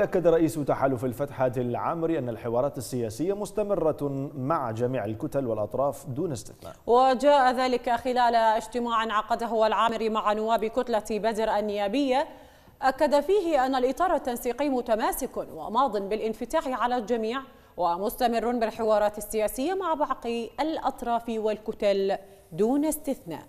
أكد رئيس تحالف الفتح العامري أن الحوارات السياسية مستمرة مع جميع الكتل والأطراف دون استثناء. وجاء ذلك خلال اجتماع عقده العامري مع نواب كتلة بدر النيابية. أكد فيه أن الإطار التنسيقي متماسك وماض بالانفتاح على الجميع ومستمر بالحوارات السياسية مع باقي الأطراف والكتل دون استثناء.